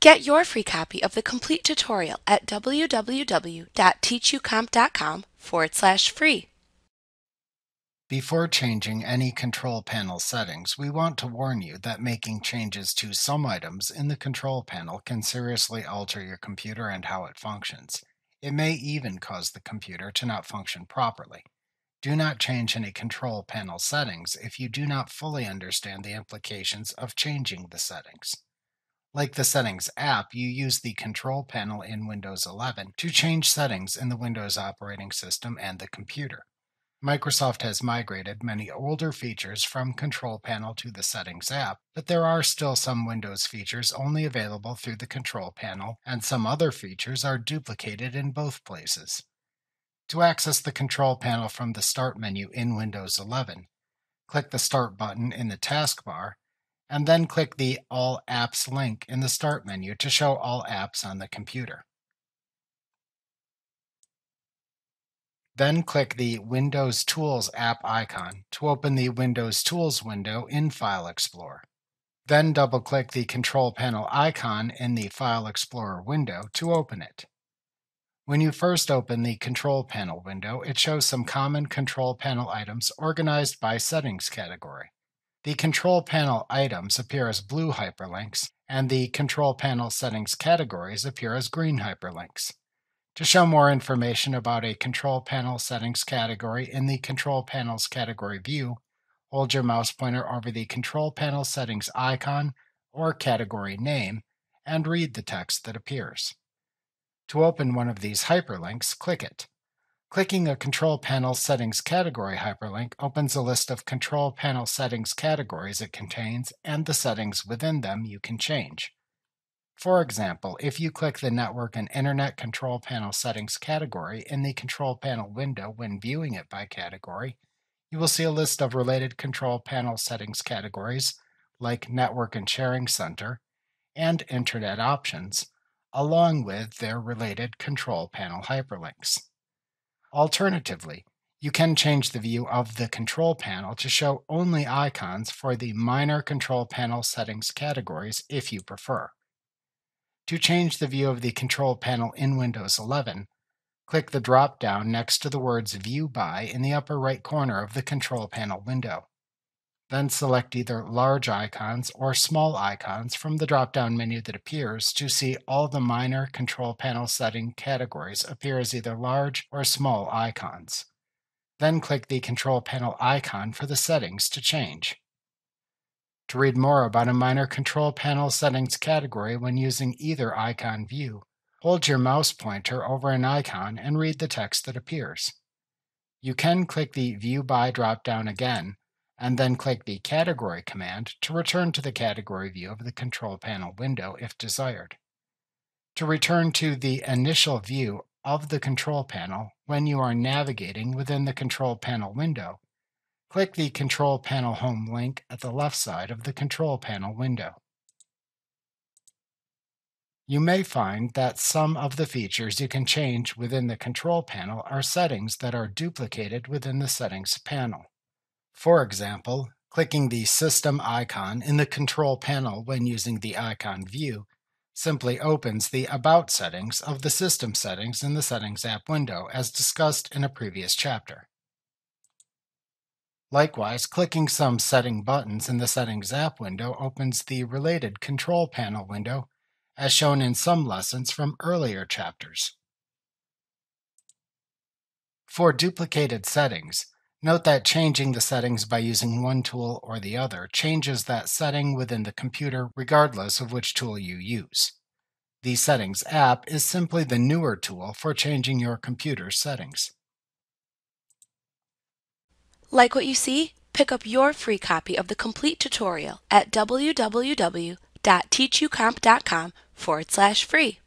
Get your free copy of the complete tutorial at www.teachucomp.com forward slash free. Before changing any control panel settings, we want to warn you that making changes to some items in the control panel can seriously alter your computer and how it functions. It may even cause the computer to not function properly. Do not change any control panel settings if you do not fully understand the implications of changing the settings. Like the Settings app, you use the Control panel in Windows 11 to change settings in the Windows operating system and the computer. Microsoft has migrated many older features from Control Panel to the Settings app, but there are still some Windows features only available through the Control Panel, and some other features are duplicated in both places. To access the Control Panel from the Start menu in Windows 11, click the Start button in the taskbar and then click the All Apps link in the Start menu to show all apps on the computer. Then click the Windows Tools app icon to open the Windows Tools window in File Explorer. Then double-click the Control Panel icon in the File Explorer window to open it. When you first open the Control Panel window, it shows some common Control Panel items organized by Settings category. The Control Panel items appear as blue hyperlinks, and the Control Panel settings categories appear as green hyperlinks. To show more information about a Control Panel settings category in the Control Panels category view, hold your mouse pointer over the Control Panel settings icon or category name and read the text that appears. To open one of these hyperlinks, click it. Clicking a Control Panel Settings category hyperlink opens a list of Control Panel Settings categories it contains and the settings within them you can change. For example, if you click the Network and Internet Control Panel Settings category in the Control Panel window when viewing it by category, you will see a list of related Control Panel Settings categories like Network and Sharing Center and Internet Options, along with their related Control Panel hyperlinks. Alternatively, you can change the view of the control panel to show only icons for the minor control panel settings categories if you prefer. To change the view of the control panel in Windows 11, click the drop-down next to the words View By in the upper right corner of the control panel window. Then select either large icons or small icons from the drop-down menu that appears to see all the minor control panel setting categories appear as either large or small icons. Then click the control panel icon for the settings to change. To read more about a minor control panel settings category when using either icon view, hold your mouse pointer over an icon and read the text that appears. You can click the View By drop-down again and then click the Category command to return to the category view of the control panel window if desired. To return to the initial view of the control panel when you are navigating within the control panel window, click the Control Panel Home link at the left side of the control panel window. You may find that some of the features you can change within the control panel are settings that are duplicated within the settings panel. For example, clicking the System icon in the Control panel when using the icon view simply opens the About settings of the system settings in the Settings app window, as discussed in a previous chapter. Likewise, clicking some setting buttons in the Settings app window opens the related Control panel window, as shown in some lessons from earlier chapters. For duplicated settings, Note that changing the settings by using one tool or the other changes that setting within the computer regardless of which tool you use. The Settings app is simply the newer tool for changing your computer's settings. Like what you see? Pick up your free copy of the complete tutorial at www.teachucomp.com forward slash free.